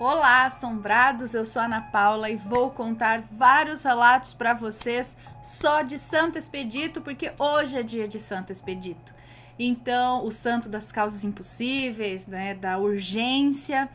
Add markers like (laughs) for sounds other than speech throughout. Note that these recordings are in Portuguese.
Olá, assombrados! Eu sou Ana Paula e vou contar vários relatos para vocês só de Santo Expedito, porque hoje é dia de Santo Expedito. Então, o santo das causas impossíveis, né, da urgência.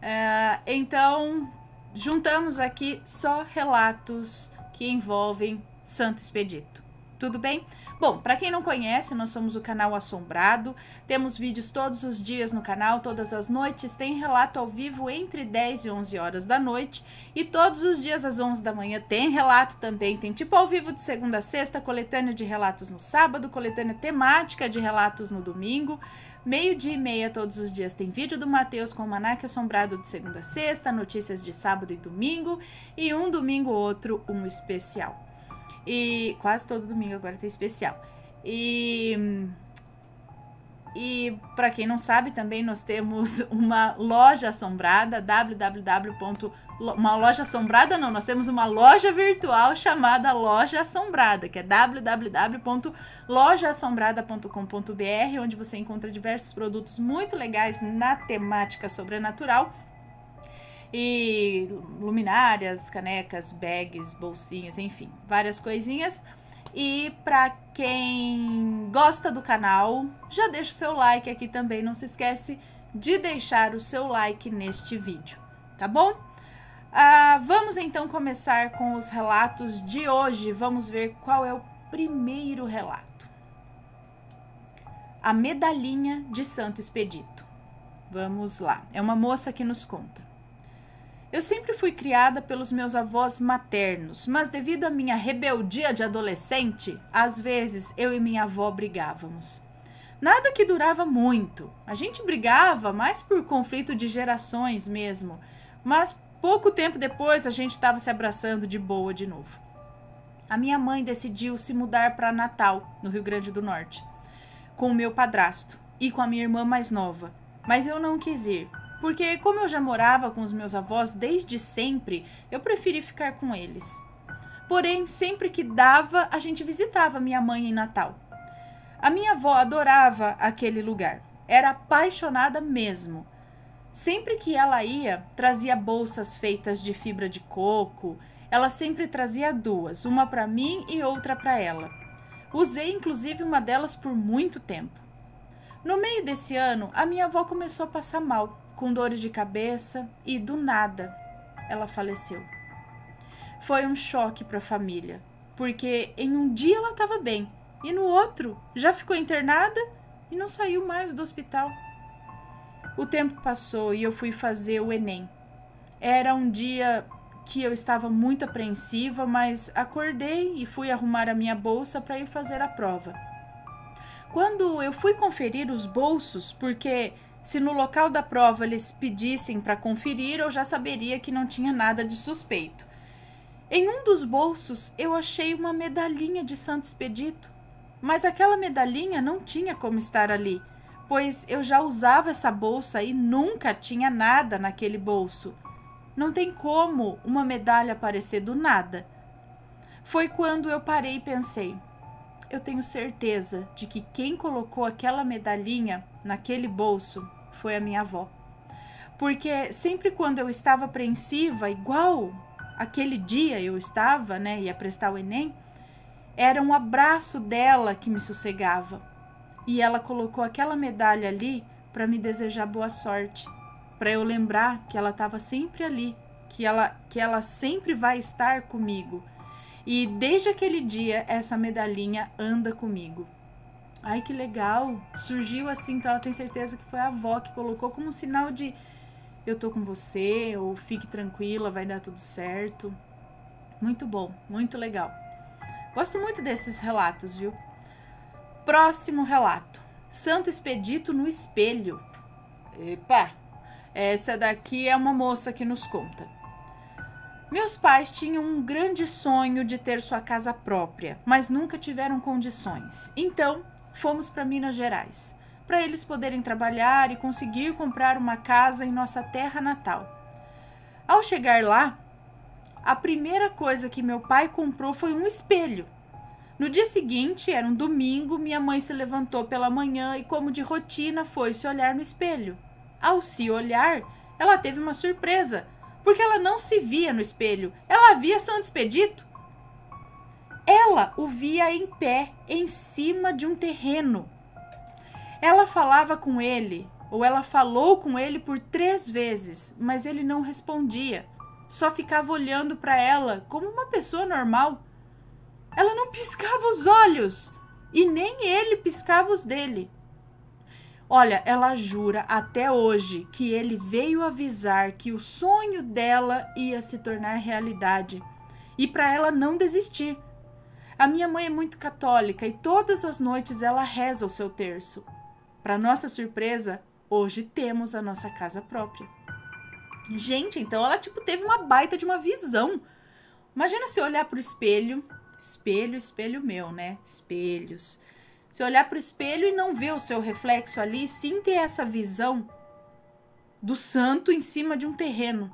É, então, juntamos aqui só relatos que envolvem Santo Expedito. Tudo bem? Bom, para quem não conhece, nós somos o canal Assombrado. Temos vídeos todos os dias no canal, todas as noites. Tem relato ao vivo entre 10 e 11 horas da noite. E todos os dias às 11 da manhã tem relato também. Tem tipo ao vivo de segunda a sexta, coletânea de relatos no sábado, coletânea temática de relatos no domingo. Meio-dia e meia todos os dias tem vídeo do Matheus com o Manac Assombrado de segunda a sexta, notícias de sábado e domingo. E um domingo outro, um especial. E quase todo domingo agora tem especial. E e para quem não sabe, também nós temos (laughs) uma loja assombrada, www. Uma loja assombrada não, nós temos uma loja virtual chamada Loja Assombrada, que é www.lojaassombrada.com.br, onde você encontra diversos produtos muito legais na temática sobrenatural e luminárias, canecas, bags, bolsinhas, enfim, várias coisinhas. E para quem gosta do canal, já deixa o seu like aqui também, não se esquece de deixar o seu like neste vídeo, tá bom? Ah, vamos então começar com os relatos de hoje. Vamos ver qual é o primeiro relato. A medalhinha de Santo Expedito. Vamos lá. É uma moça que nos conta. Eu sempre fui criada pelos meus avós maternos, mas devido à minha rebeldia de adolescente, às vezes eu e minha avó brigávamos. Nada que durava muito. A gente brigava mais por conflito de gerações mesmo, mas pouco tempo depois a gente estava se abraçando de boa de novo. A minha mãe decidiu se mudar para Natal, no Rio Grande do Norte, com o meu padrasto e com a minha irmã mais nova, mas eu não quis ir porque, como eu já morava com os meus avós desde sempre, eu preferi ficar com eles. Porém, sempre que dava, a gente visitava minha mãe em Natal. A minha avó adorava aquele lugar, era apaixonada mesmo. Sempre que ela ia, trazia bolsas feitas de fibra de coco. Ela sempre trazia duas, uma para mim e outra para ela. Usei inclusive uma delas por muito tempo. No meio desse ano, a minha avó começou a passar mal com dores de cabeça e, do nada, ela faleceu. Foi um choque para a família, porque em um dia ela estava bem e no outro já ficou internada e não saiu mais do hospital. O tempo passou e eu fui fazer o Enem. Era um dia que eu estava muito apreensiva, mas acordei e fui arrumar a minha bolsa para ir fazer a prova. Quando eu fui conferir os bolsos, porque se no local da prova eles pedissem para conferir, eu já saberia que não tinha nada de suspeito. Em um dos bolsos eu achei uma medalhinha de Santo Expedito, mas aquela medalhinha não tinha como estar ali, pois eu já usava essa bolsa e nunca tinha nada naquele bolso. Não tem como uma medalha aparecer do nada. Foi quando eu parei e pensei: eu tenho certeza de que quem colocou aquela medalhinha naquele bolso foi a minha avó. Porque sempre quando eu estava apreensiva, igual aquele dia eu estava, né, ia prestar o Enem, era um abraço dela que me sossegava. E ela colocou aquela medalha ali para me desejar boa sorte, para eu lembrar que ela estava sempre ali, que ela que ela sempre vai estar comigo. E desde aquele dia essa medalhinha anda comigo. Ai, que legal. Surgiu assim, então ela tem certeza que foi a avó que colocou como sinal de eu tô com você, ou fique tranquila, vai dar tudo certo. Muito bom, muito legal. Gosto muito desses relatos, viu? Próximo relato. Santo Expedito no espelho. Epa! Essa daqui é uma moça que nos conta. Meus pais tinham um grande sonho de ter sua casa própria, mas nunca tiveram condições. Então, fomos para Minas Gerais, para eles poderem trabalhar e conseguir comprar uma casa em nossa terra natal. Ao chegar lá, a primeira coisa que meu pai comprou foi um espelho. No dia seguinte, era um domingo, minha mãe se levantou pela manhã e, como de rotina, foi se olhar no espelho. Ao se olhar, ela teve uma surpresa, porque ela não se via no espelho, ela via Santo Expedito. Ela o via em pé, em cima de um terreno. Ela falava com ele, ou ela falou com ele por três vezes, mas ele não respondia. Só ficava olhando para ela como uma pessoa normal. Ela não piscava os olhos e nem ele piscava os dele. Olha, ela jura até hoje que ele veio avisar que o sonho dela ia se tornar realidade e para ela não desistir. A minha mãe é muito católica e todas as noites ela reza o seu terço. Para nossa surpresa, hoje temos a nossa casa própria. Gente, então ela tipo teve uma baita de uma visão. Imagina se olhar para o espelho, espelho, espelho meu, né? Espelhos se olhar para o espelho e não ver o seu reflexo ali, sim ter essa visão do santo em cima de um terreno.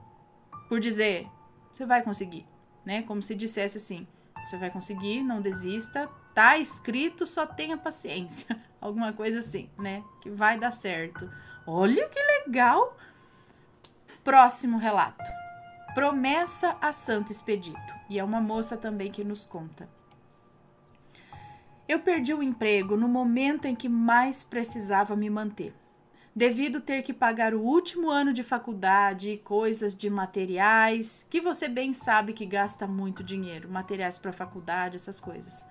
Por dizer, você vai conseguir, né? Como se dissesse assim: você vai conseguir, não desista, tá escrito, só tenha paciência. (laughs) Alguma coisa assim, né? Que vai dar certo. Olha que legal! Próximo relato. Promessa a Santo Expedito. E é uma moça também que nos conta. Eu perdi o emprego no momento em que mais precisava me manter. Devido ter que pagar o último ano de faculdade e coisas de materiais, que você bem sabe que gasta muito dinheiro, materiais para faculdade, essas coisas.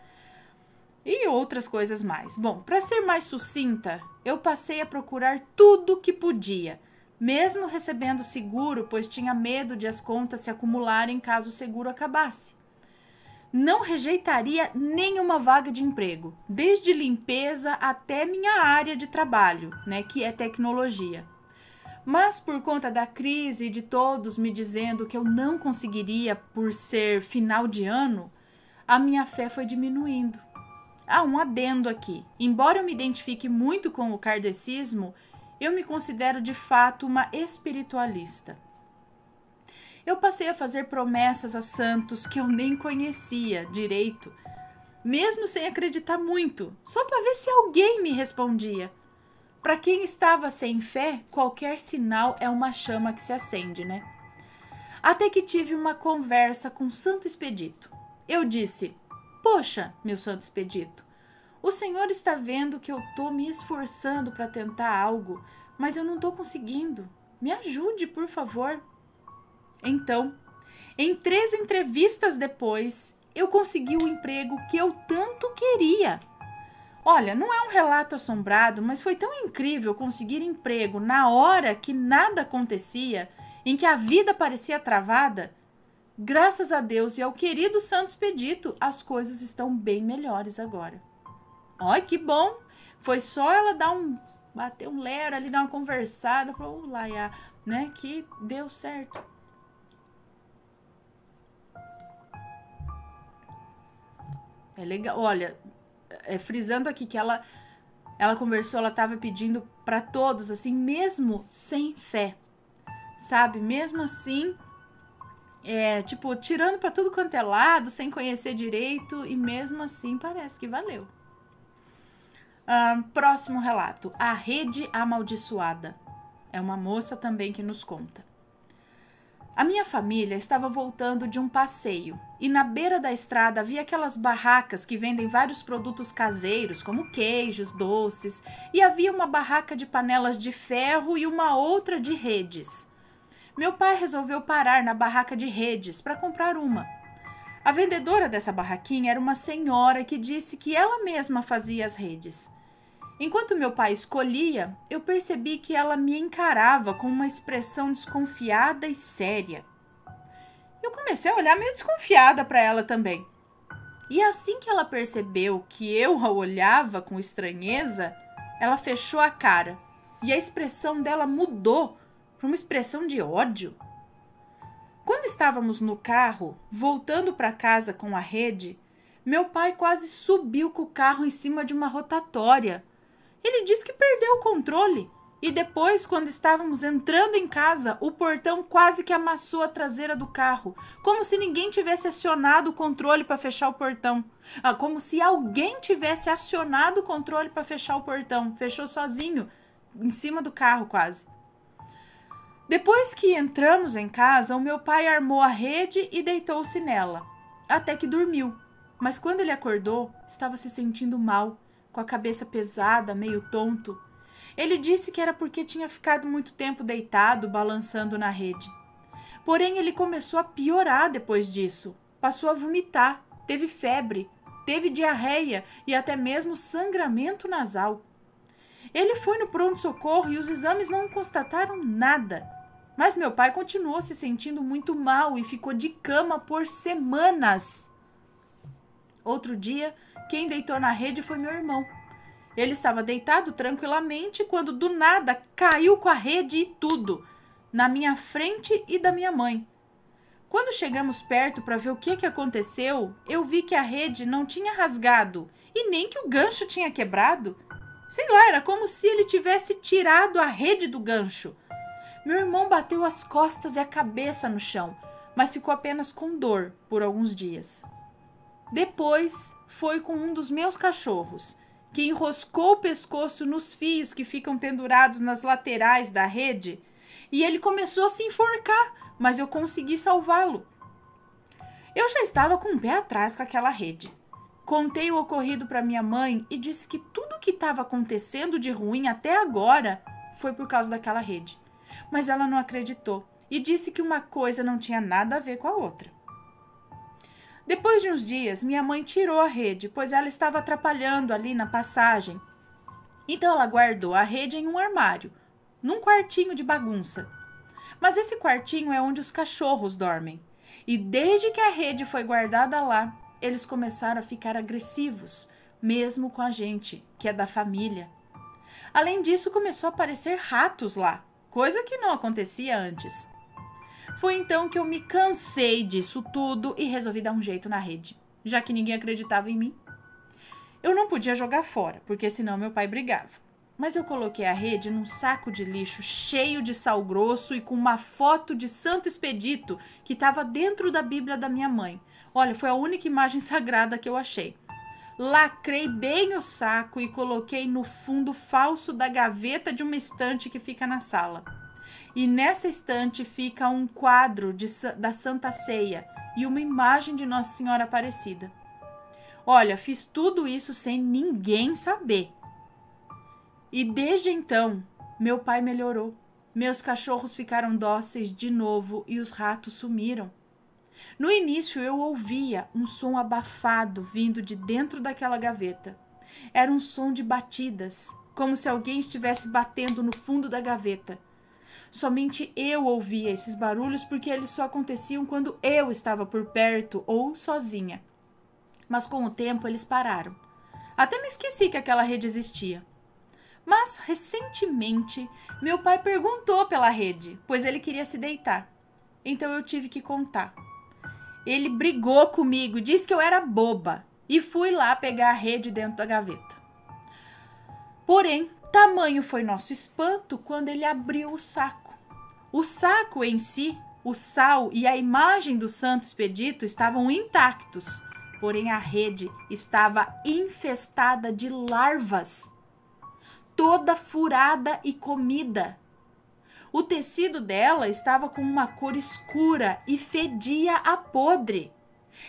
E outras coisas mais. Bom, para ser mais sucinta, eu passei a procurar tudo que podia, mesmo recebendo seguro, pois tinha medo de as contas se acumularem caso o seguro acabasse não rejeitaria nenhuma vaga de emprego, desde limpeza até minha área de trabalho, né, que é tecnologia. Mas por conta da crise e de todos me dizendo que eu não conseguiria por ser final de ano, a minha fé foi diminuindo. Há um adendo aqui. Embora eu me identifique muito com o kardecismo, eu me considero de fato uma espiritualista eu passei a fazer promessas a santos que eu nem conhecia direito, mesmo sem acreditar muito, só para ver se alguém me respondia. Para quem estava sem fé, qualquer sinal é uma chama que se acende, né? Até que tive uma conversa com Santo Expedito. Eu disse: Poxa, meu Santo Expedito, o senhor está vendo que eu estou me esforçando para tentar algo, mas eu não estou conseguindo. Me ajude, por favor. Então, em três entrevistas depois, eu consegui o emprego que eu tanto queria. Olha, não é um relato assombrado, mas foi tão incrível conseguir emprego na hora que nada acontecia, em que a vida parecia travada. Graças a Deus e ao querido Santo Expedito, as coisas estão bem melhores agora. Olha que bom! Foi só ela dar um bater um lero ali, dar uma conversada, falou, Laia, né, que deu certo. É legal. Olha, é, frisando aqui que ela ela conversou, ela estava pedindo para todos assim, mesmo sem fé. Sabe? Mesmo assim, é, tipo, tirando para tudo quanto é lado, sem conhecer direito, e mesmo assim parece que valeu. próximo relato: A Rede Amaldiçoada. É uma moça também que nos conta. A minha família estava voltando de um passeio e na beira da estrada havia aquelas barracas que vendem vários produtos caseiros, como queijos, doces, e havia uma barraca de panelas de ferro e uma outra de redes. Meu pai resolveu parar na barraca de redes para comprar uma. A vendedora dessa barraquinha era uma senhora que disse que ela mesma fazia as redes. Enquanto meu pai escolhia, eu percebi que ela me encarava com uma expressão desconfiada e séria. Eu comecei a olhar meio desconfiada para ela também. E assim que ela percebeu que eu a olhava com estranheza, ela fechou a cara e a expressão dela mudou para uma expressão de ódio. Quando estávamos no carro, voltando para casa com a rede, meu pai quase subiu com o carro em cima de uma rotatória ele disse que perdeu o controle. E depois, quando estávamos entrando em casa, o portão quase que amassou a traseira do carro, como se ninguém tivesse acionado o controle para fechar o portão. Ah, como se alguém tivesse acionado o controle para fechar o portão. Fechou sozinho, em cima do carro quase. Depois que entramos em casa, o meu pai armou a rede e deitou-se nela, até que dormiu. Mas quando ele acordou, estava se sentindo mal, com a cabeça pesada, meio tonto. Ele disse que era porque tinha ficado muito tempo deitado, balançando na rede. Porém, ele começou a piorar depois disso. Passou a vomitar, teve febre, teve diarreia e até mesmo sangramento nasal. Ele foi no pronto-socorro e os exames não constataram nada. Mas meu pai continuou se sentindo muito mal e ficou de cama por semanas. Outro dia, quem deitou na rede foi meu irmão. Ele estava deitado tranquilamente quando do nada caiu com a rede e tudo, na minha frente e da minha mãe. Quando chegamos perto para ver o que, que aconteceu, eu vi que a rede não tinha rasgado e nem que o gancho tinha quebrado. Sei lá, era como se ele tivesse tirado a rede do gancho. Meu irmão bateu as costas e a cabeça no chão, mas ficou apenas com dor por alguns dias. Depois foi com um dos meus cachorros, que enroscou o pescoço nos fios que ficam pendurados nas laterais da rede, e ele começou a se enforcar, mas eu consegui salvá-lo. Eu já estava com o pé atrás com aquela rede. Contei o ocorrido para minha mãe e disse que tudo o que estava acontecendo de ruim até agora foi por causa daquela rede. Mas ela não acreditou e disse que uma coisa não tinha nada a ver com a outra. Depois de uns dias, minha mãe tirou a rede, pois ela estava atrapalhando ali na passagem. Então ela guardou a rede em um armário, num quartinho de bagunça. Mas esse quartinho é onde os cachorros dormem. E desde que a rede foi guardada lá, eles começaram a ficar agressivos, mesmo com a gente, que é da família. Além disso, começou a aparecer ratos lá, coisa que não acontecia antes. Foi então que eu me cansei disso tudo e resolvi dar um jeito na rede, já que ninguém acreditava em mim. Eu não podia jogar fora, porque senão meu pai brigava. Mas eu coloquei a rede num saco de lixo cheio de sal grosso e com uma foto de Santo Expedito que estava dentro da Bíblia da minha mãe, Olha, foi a única imagem (laughs) sagrada que eu achei. Lacrei bem o saco e coloquei no fundo falso da gaveta de uma estante que fica na sala. E nessa estante fica um quadro de, da Santa Ceia e uma imagem de Nossa Senhora Aparecida. Olha, fiz tudo isso sem ninguém saber. E desde então, meu pai melhorou. Meus cachorros ficaram dóceis de novo e os ratos sumiram. No início eu ouvia um som abafado vindo de dentro daquela gaveta. Era um som de batidas, como se alguém estivesse batendo no fundo da gaveta. Somente eu ouvia esses barulhos porque eles só aconteciam quando eu estava por perto ou sozinha. Mas com o tempo eles pararam. Até me esqueci que aquela rede existia. Mas recentemente meu pai perguntou pela rede, pois ele queria se deitar. Então eu tive que contar. Ele brigou comigo, disse que eu era boba e fui lá pegar a rede dentro da gaveta. Porém, tamanho foi nosso espanto quando ele abriu o saco. O saco em si, o sal e a imagem do Santo Expedito estavam intactos, porém a rede estava infestada de larvas, toda furada e comida. O tecido dela estava com uma cor escura e fedia a podre.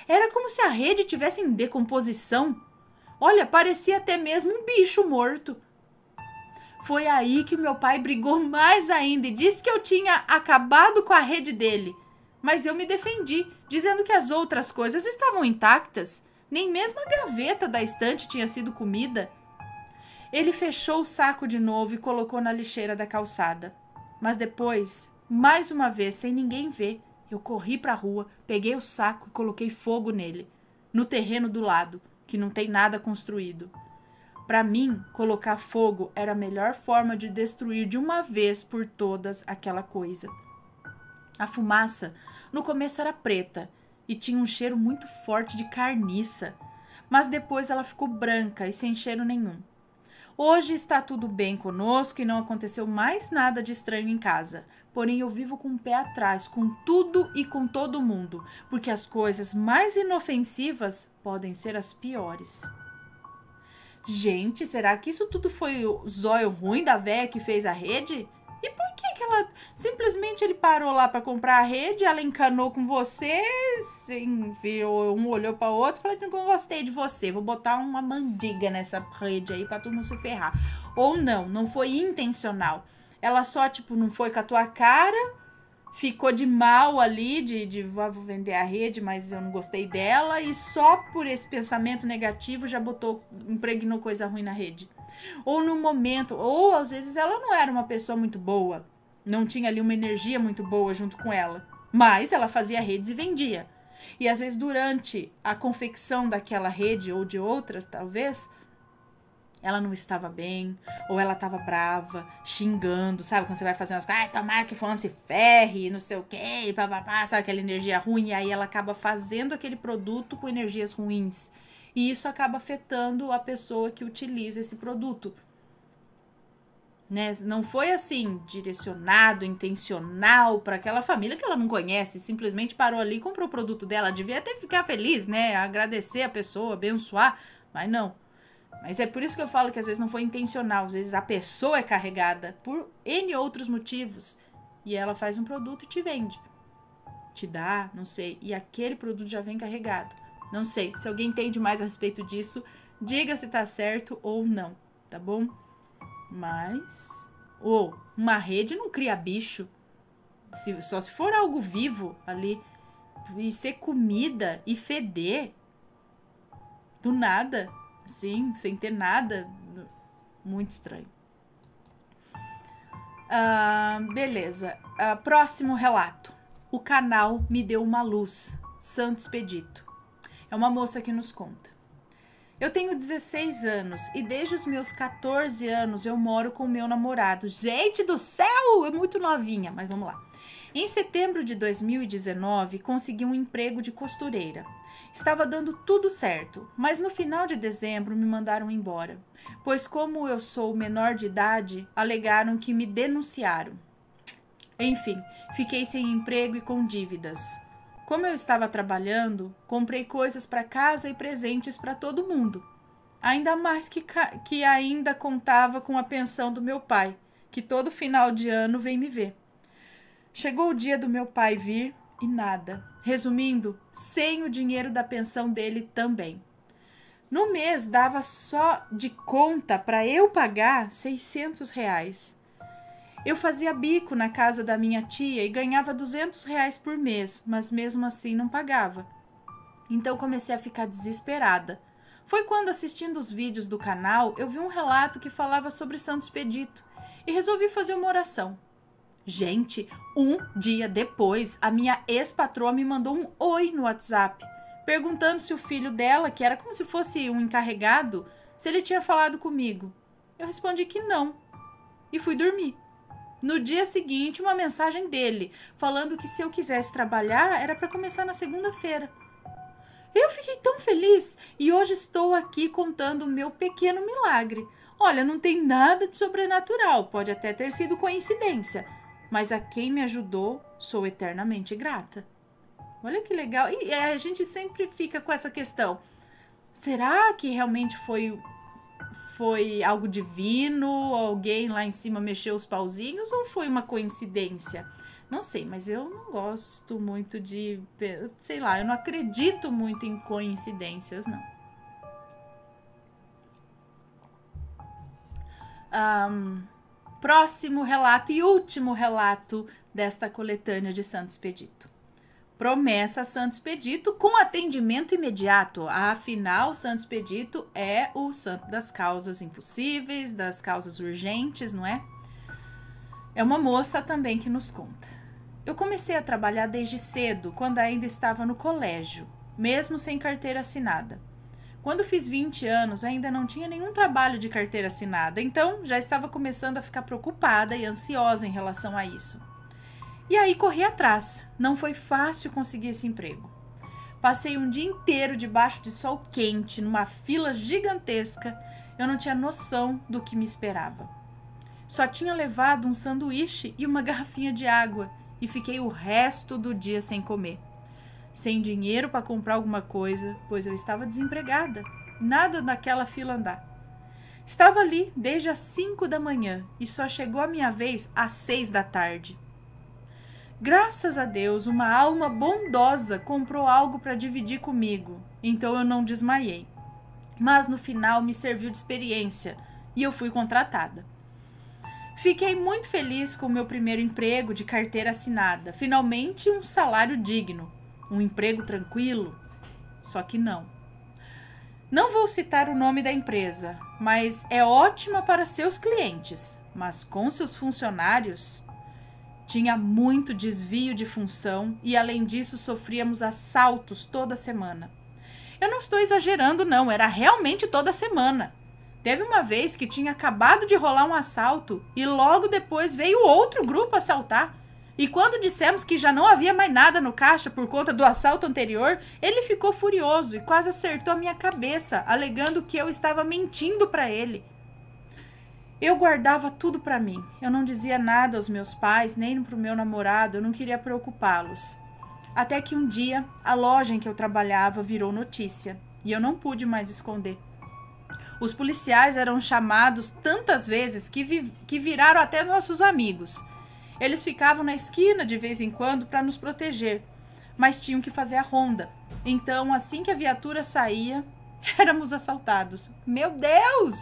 Era como se a rede tivesse em decomposição. Olha, parecia até mesmo um bicho morto. Foi aí que meu pai brigou mais ainda e disse que eu tinha acabado com a rede dele. Mas eu me defendi, dizendo que as outras coisas estavam intactas. Nem mesmo a gaveta da estante tinha sido comida. Ele fechou o saco de novo e colocou na lixeira da calçada. Mas depois, mais uma vez, sem ninguém ver, eu corri para a rua, peguei o saco e coloquei fogo nele, no terreno do lado, que não tem nada construído. Para mim, colocar fogo era a melhor forma de destruir de uma vez por todas aquela coisa. A fumaça no começo era preta e tinha um cheiro muito forte de carniça, mas depois ela ficou branca e sem cheiro nenhum. Hoje está tudo bem conosco e não aconteceu mais nada de estranho em casa. Porém, eu vivo com o pé atrás, com tudo e com todo mundo, porque as coisas mais inofensivas podem ser as piores. Gente, será que isso tudo foi o zóio ruim da véia que fez a rede? E por que, que ela simplesmente ele parou lá para comprar a rede, ela encanou com você, enviou, um olhou para outro, falou que não gostei de você, vou botar uma mandiga nessa rede aí para todo mundo se ferrar. Ou não, não foi intencional. Ela só tipo não foi com a tua cara, ficou de mal ali, de, de vou vender a rede, mas eu não gostei dela, e só por esse pensamento negativo já botou, impregnou coisa ruim na rede. Ou no momento, ou às vezes ela não era uma pessoa muito boa, não tinha ali uma energia muito boa junto com ela, mas ela fazia redes e vendia. E às vezes durante a confecção daquela rede ou de outras, talvez, ela não estava bem, ou ela estava brava, xingando, sabe? Quando você vai fazer umas coisas, ai, tomara que fulano se ferre, não sei o quê, papapá, sabe? Aquela energia ruim, e aí ela acaba fazendo aquele produto com energias ruins. E isso acaba afetando a pessoa que utiliza esse produto. Né? Não foi assim, direcionado, intencional para aquela família que ela não conhece, simplesmente parou ali e comprou o produto dela. Devia até ficar feliz, né? Agradecer a pessoa, abençoar, mas não mas é por isso que eu falo que às vezes não foi intencional, às vezes a pessoa é carregada por N outros motivos e ela faz um produto e te vende. Te dá, não sei, e aquele produto já vem carregado. Não sei. Se alguém entende mais a respeito disso, diga se tá certo ou não, tá bom? Mas ou oh, uma rede não cria bicho. Se, só se for algo vivo ali e ser comida e feder do nada assim, sem ter nada. Muito estranho. Uh, beleza. Uh, próximo relato. O canal me deu uma luz. Santos Pedito. É uma moça que nos conta. Eu tenho 16 anos e desde os meus 14 anos eu moro com meu namorado. Gente do céu, é muito novinha, mas vamos lá. Em setembro de 2019, consegui um emprego de costureira. Estava dando tudo certo, mas no final de dezembro me mandaram embora, pois, como eu sou menor de idade, alegaram que me denunciaram. Enfim, fiquei sem emprego e com dívidas. Como eu estava trabalhando, comprei coisas para casa e presentes para todo mundo. Ainda mais que, que ainda contava com a pensão do meu pai, que todo final de ano vem me ver. Chegou o dia do meu pai vir e nada. Resumindo, sem o dinheiro da pensão dele também. No mês dava só de conta para eu pagar 600 reais. Eu fazia bico na casa da minha tia e ganhava 200 reais por mês, mas mesmo assim não pagava. Então comecei a ficar desesperada. Foi quando, assistindo os vídeos do canal, eu vi um relato que falava sobre Santos Pedito e resolvi fazer uma oração. Gente, um dia depois, a minha ex-patroa me mandou um oi no WhatsApp, perguntando se o filho dela, que era como se fosse um encarregado, se ele tinha falado comigo. Eu respondi que não e fui dormir. No dia seguinte, uma mensagem dele, falando que se eu quisesse trabalhar era para começar na segunda-feira. Eu fiquei tão feliz e hoje estou aqui contando o meu pequeno milagre. Olha, não tem nada de sobrenatural, pode até ter sido coincidência, mas a quem me ajudou sou eternamente grata. Olha que legal. E a gente sempre fica com essa questão. Será que realmente foi foi algo divino? Alguém lá em cima mexeu os pauzinhos ou foi uma coincidência? Não sei, mas eu não gosto muito de, sei lá, eu não acredito muito em coincidências, não. Um, próximo relato e último relato desta coletânea de Santo Expedito. Promessa Santo Expedito com atendimento imediato. Afinal, Santo Expedito é o santo das causas impossíveis, das causas urgentes, não é? É uma moça também que nos conta. Eu comecei a trabalhar desde cedo, quando ainda estava no colégio, mesmo sem carteira assinada. Quando fiz 20 anos, ainda não tinha nenhum trabalho de carteira assinada, então já estava começando a ficar preocupada e ansiosa em relação a isso. E aí corri atrás. Não foi fácil conseguir esse emprego. Passei um dia inteiro debaixo de sol quente, numa fila gigantesca. Eu não tinha noção do que me esperava. Só tinha levado um sanduíche e uma (laughs) garrafinha de água e fiquei o resto do dia sem comer sem dinheiro para comprar alguma coisa, pois eu estava desempregada, nada naquela fila andar. Estava ali desde as cinco da manhã e só chegou a minha vez às seis da tarde. Graças a Deus, uma alma bondosa comprou algo para dividir comigo, então eu não desmaiei. Mas no final me serviu de experiência e eu fui contratada. Fiquei muito feliz com o meu primeiro emprego de carteira assinada. Finalmente, um salário digno, um emprego tranquilo. Só que não. Não vou citar o nome da empresa, mas é ótima para seus clientes, mas com seus funcionários tinha muito desvio de função e, além disso, sofríamos assaltos toda semana. Eu não estou exagerando, não, era realmente toda semana. Teve uma vez que tinha acabado de rolar um assalto e logo depois veio outro grupo assaltar. E quando dissemos que já não havia mais nada no caixa por conta do assalto anterior, ele ficou furioso e quase acertou a minha cabeça, alegando que eu estava mentindo para ele. Eu guardava tudo para mim. Eu não dizia nada aos meus pais, nem para o meu namorado, eu não queria preocupá-los. Até que um dia a loja em que eu trabalhava virou notícia e eu não pude mais esconder. Os policiais eram chamados tantas vezes que, vi que viraram até nossos amigos. Eles ficavam na esquina de vez em quando para nos proteger, mas tinham que fazer a ronda. Então, assim que a viatura saía, (laughs) éramos assaltados. Meu Deus!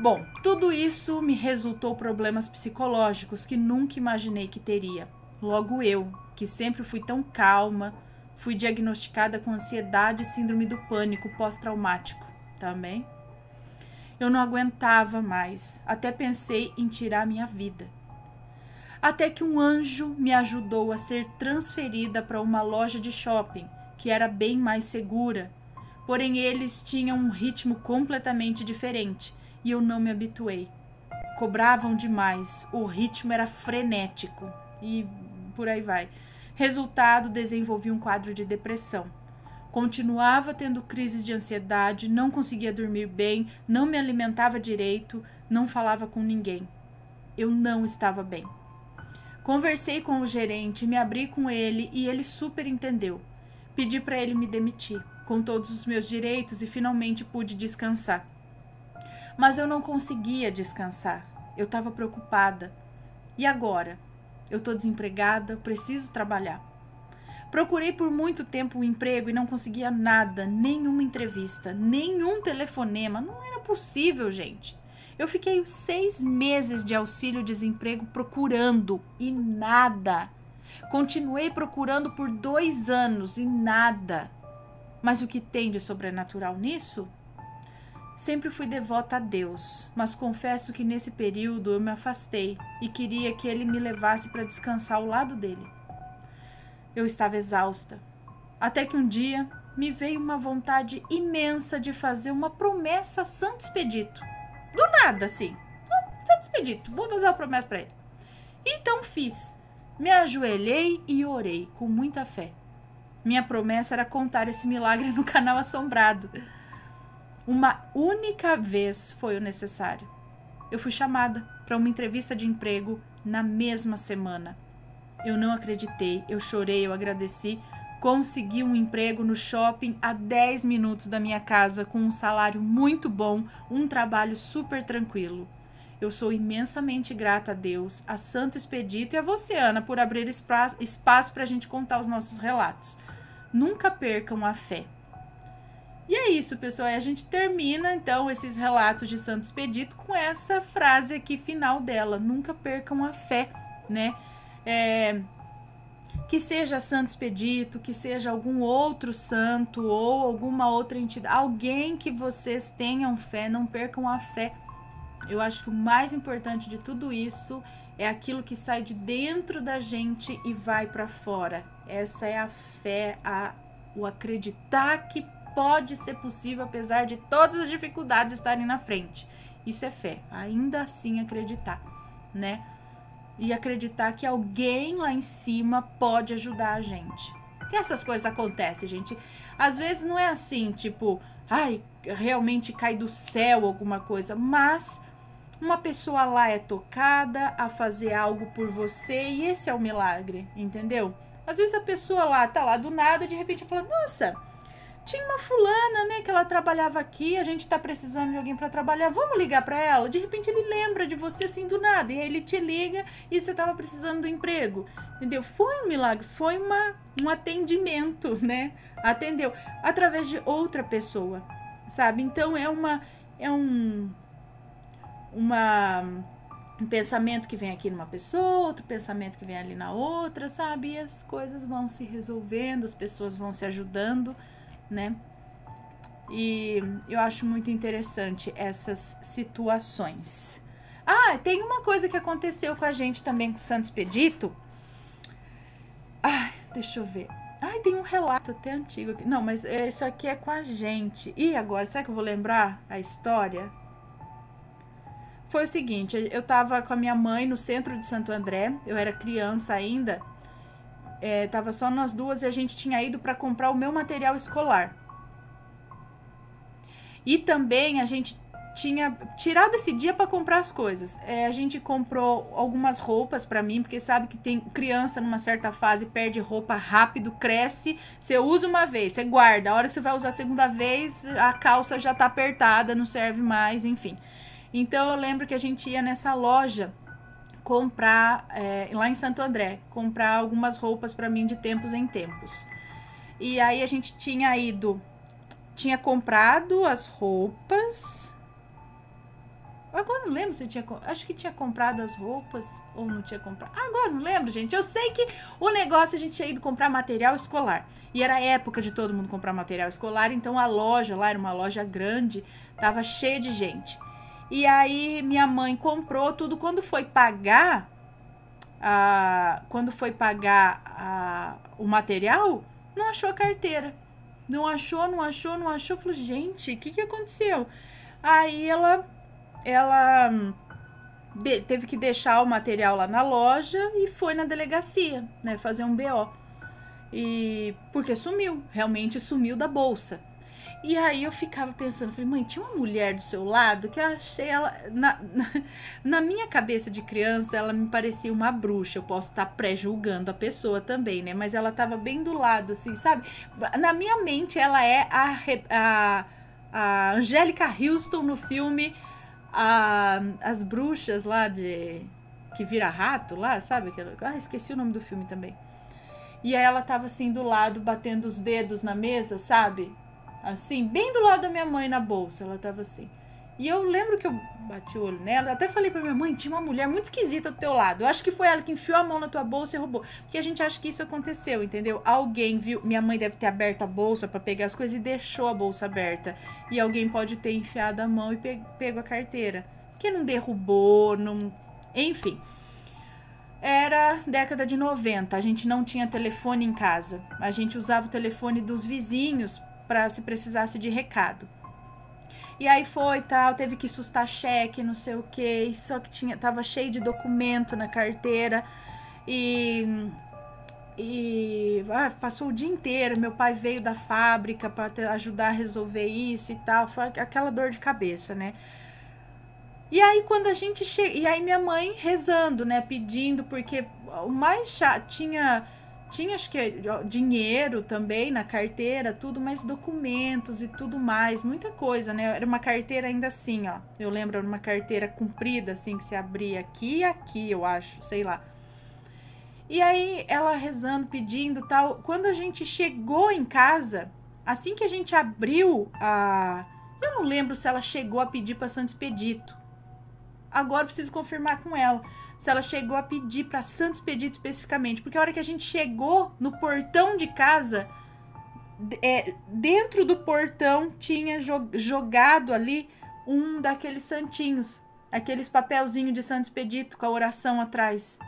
Bom, tudo isso me resultou problemas psicológicos que nunca imaginei que teria. Logo eu, que sempre fui tão calma, fui diagnosticada com ansiedade e síndrome do pânico pós-traumático também. Eu não aguentava mais, até pensei em tirar minha vida. Até que um anjo me ajudou a ser transferida para uma loja de shopping, que era bem mais segura. Porém, eles tinham um ritmo completamente diferente e eu não me habituei. Cobravam demais, o ritmo era frenético e por aí vai. Resultado, desenvolvi um quadro de depressão. Continuava tendo crises de ansiedade, não conseguia dormir bem, não me alimentava direito, não falava com ninguém. Eu não estava bem. Conversei com o gerente, me abri com ele e ele super entendeu. Pedi para ele me demitir, com todos os meus direitos e finalmente pude descansar. Mas eu não conseguia descansar. Eu estava preocupada. E agora? Eu estou desempregada, preciso trabalhar. Procurei por muito tempo um emprego e não conseguia nada, nenhuma entrevista, nenhum telefonema. Não era possível, gente. Eu fiquei os seis meses de auxílio-desemprego procurando e nada. Continuei procurando por dois anos e nada. Mas o que tem de sobrenatural nisso? Sempre fui devota a Deus, mas confesso que nesse período eu me afastei e queria que ele me levasse para descansar ao lado dele. Eu estava exausta, até que um dia me veio uma vontade imensa de fazer uma promessa a Santo Expedito. Do nada, assim. Santo Expedito, vou fazer uma promessa para ele. Então fiz. Me ajoelhei e orei com muita fé. Minha promessa era contar esse milagre no canal Assombrado. Uma única vez foi o necessário. Eu fui chamada para uma entrevista de emprego na mesma semana. Eu não acreditei, eu chorei, eu agradeci. Consegui um emprego no shopping a 10 minutos da minha casa, com um salário muito bom, um trabalho super tranquilo. Eu sou imensamente grata a Deus, a Santo Expedito e a você, Ana, por abrir espaço para a gente contar os nossos relatos. Nunca percam a fé. E é isso, pessoal. E a gente termina então esses relatos de Santo Expedito com essa frase aqui final dela: nunca percam a fé, né? É, que seja Santo Expedito, que seja algum outro santo ou alguma outra entidade, alguém que vocês tenham fé, não percam a fé. Eu acho que o mais importante de tudo isso é aquilo que sai de dentro da gente e vai para fora. Essa é a fé, a, o acreditar que pode ser possível apesar de todas as dificuldades estarem na frente. Isso é fé, ainda assim acreditar, né? E acreditar que alguém lá em cima pode ajudar a gente. E essas coisas acontecem, gente. Às vezes não é assim, tipo, ai, realmente cai do céu alguma coisa, mas uma pessoa lá é tocada a fazer algo por você e esse é o milagre, entendeu? Às vezes a pessoa lá tá lá do nada, de repente fala: "Nossa, tinha uma fulana, né, que ela trabalhava aqui, a gente tá precisando de alguém para trabalhar, vamos ligar para ela? De repente ele lembra de você assim do nada, e aí ele te liga e você tava precisando do emprego. Entendeu? Foi um milagre, foi uma, um atendimento, (laughs) né? Atendeu através de outra pessoa, sabe? Então é uma é um uma um pensamento que vem aqui numa pessoa, outro pensamento que vem ali na outra, sabe? E as coisas vão se resolvendo, as pessoas vão se ajudando né? E eu acho muito interessante essas situações. Ah, tem uma coisa que aconteceu com a gente também com o Santo Expedito. Ai, deixa eu ver. Ai, tem um relato até antigo aqui. Não, mas isso aqui é com a gente. E agora, será que eu vou lembrar a história? Foi o seguinte, eu tava com a minha mãe no centro de Santo André, eu era criança ainda, é, tava só nós duas e a gente tinha ido para comprar o meu material escolar. E também a gente tinha tirado esse dia para comprar as coisas. É, a gente comprou algumas roupas para mim, porque sabe que tem criança numa certa fase perde roupa rápido, cresce, você usa uma vez, você guarda. A hora que você vai usar a segunda vez, a calça já tá apertada, não serve mais, enfim. Então eu lembro que a gente ia nessa loja comprar, é, lá em Santo André, comprar algumas roupas para mim de tempos em tempos. E aí a gente tinha ido, tinha comprado as roupas. Agora não lembro se tinha. Acho que tinha comprado as roupas ou não tinha comprado. Agora não lembro, gente. Eu sei que o negócio a gente tinha ido comprar material escolar. E era época de todo mundo comprar material escolar. Então a loja lá era uma loja grande, tava cheia de gente. E aí minha mãe comprou tudo. Quando foi pagar, a, quando foi pagar a, o material, não achou a carteira. Não achou, não achou, não achou. Falou, gente, o que, que aconteceu? Aí ela, ela de, teve que deixar o material lá na loja e foi na delegacia, né, fazer um BO. E porque sumiu, realmente sumiu da bolsa. E aí eu ficava pensando, falei, mãe, tinha uma mulher do seu lado que eu achei ela. Na, na, na minha cabeça de criança, ela me parecia uma bruxa. Eu posso estar pré-julgando a pessoa também, né? Mas ela tava bem do lado, assim, sabe? Na minha mente, ela é a, a, a Angélica Houston no filme a, As Bruxas lá de. Que vira rato lá, sabe? Ah, esqueci o nome do filme também. E aí ela tava assim do lado, batendo os dedos na mesa, sabe? Assim, bem do lado da minha mãe na bolsa. Ela tava assim. E eu lembro que eu bati o olho nela, até falei pra minha mãe, tinha uma mulher muito esquisita do teu lado. Eu acho que foi ela que enfiou a mão na tua bolsa e roubou. Porque a gente acha que isso aconteceu, entendeu? Alguém viu, minha mãe deve ter aberto a bolsa para pegar as coisas e deixou a bolsa aberta. E alguém pode ter enfiado a mão e pe pego a carteira. Porque não derrubou, não. Enfim. Era década de 90, a gente não tinha telefone em casa. A gente usava o telefone dos vizinhos para se precisasse de recado. E aí foi tal, teve que sustar cheque, não sei o que, só que tinha, tava cheio de documento na carteira e e ah, passou o dia inteiro. Meu pai veio da fábrica para ajudar a resolver isso e tal. Foi aquela dor de cabeça, né? E aí quando a gente chega, e aí minha mãe rezando, né, pedindo porque o mais chato tinha tinha, acho que, dinheiro também na carteira, tudo, mas documentos e tudo mais, muita coisa, né? Era uma carteira ainda assim, ó. Eu lembro, era uma carteira comprida, assim, que se abria aqui e aqui, eu acho, sei lá. E aí, ela rezando, pedindo tal. Quando a gente chegou em casa, assim que a gente abriu a. Eu não lembro se ela chegou a pedir para Santo Expedito. Agora preciso confirmar com ela se ela chegou a pedir para Santos Expedito especificamente, porque a hora que a gente chegou no portão de casa, é, dentro do portão tinha jogado ali um daqueles santinhos, aqueles papelzinho de Santos Expedito com a oração atrás.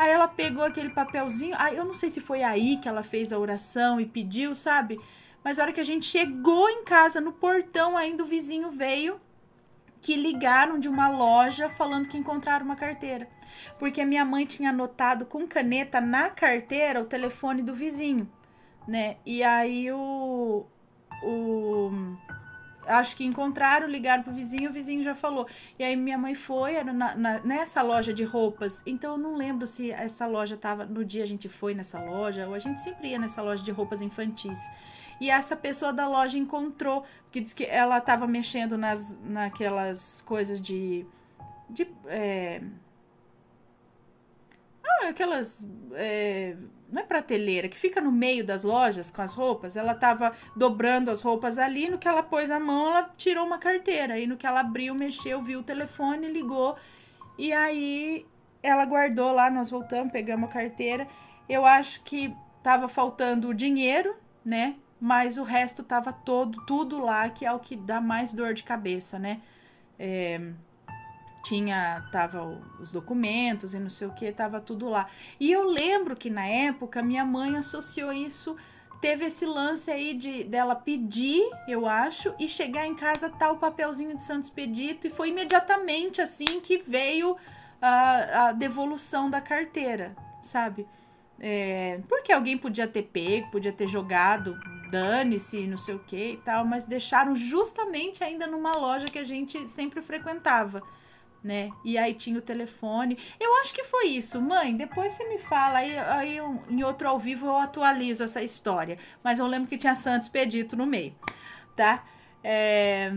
Aí ela pegou aquele papelzinho, aí eu não sei se foi aí que ela fez a oração e pediu, sabe? Mas a hora que a gente chegou em casa, no portão ainda o vizinho veio que ligaram de uma loja falando que encontraram uma carteira. Porque a minha mãe tinha anotado com caneta na carteira o telefone do vizinho, né? E aí o. o acho que encontraram, ligaram pro vizinho, o vizinho já falou. E aí minha mãe foi, era na, na, nessa loja de roupas. Então eu não lembro se essa loja tava. No dia a gente foi nessa loja, ou a gente sempre ia nessa loja de roupas infantis. E essa pessoa da loja encontrou, que disse que ela tava mexendo nas, naquelas coisas de. de é, ah, aquelas. É, não é prateleira, que fica no meio das lojas com as roupas. Ela tava dobrando as roupas ali, no que ela pôs a mão, ela tirou uma carteira. Aí no que ela abriu, mexeu, viu o telefone, ligou. E aí ela guardou lá, nós voltamos, pegamos a carteira. Eu acho que tava faltando o dinheiro, né? Mas o resto tava todo, tudo lá, que é o que dá mais dor de cabeça, né? É, tinha tava os documentos e não sei o que, tava tudo lá. E eu lembro que na época minha mãe associou isso, teve esse lance aí de dela pedir, eu acho, e chegar em casa tá o papelzinho de Santos Pedito e foi imediatamente assim que veio a, a devolução da carteira, sabe? É, porque alguém podia ter pego, podia ter jogado, dane-se, não sei o que e tal, mas deixaram justamente ainda numa loja que a gente sempre frequentava né? E aí tinha o telefone. Eu acho que foi isso, mãe. Depois você me fala, aí, aí eu, em outro ao vivo eu atualizo essa história. Mas eu lembro que tinha Santos Pedito no meio, tá? É,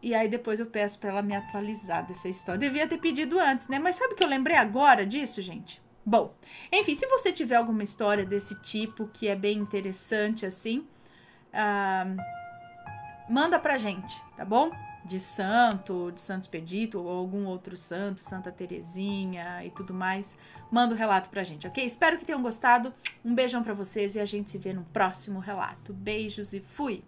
e aí depois eu peço para ela me atualizar dessa história. Devia ter pedido antes, né? Mas sabe que eu lembrei agora disso, gente? Bom, enfim, se você tiver alguma história desse tipo que é bem interessante assim, uh, manda pra gente, tá bom? De santo, de Santo Expedito ou algum outro santo, Santa Terezinha e tudo mais, manda o um relato pra gente, ok? Espero que tenham gostado. Um beijão para vocês e a gente se vê no próximo relato. Beijos e fui!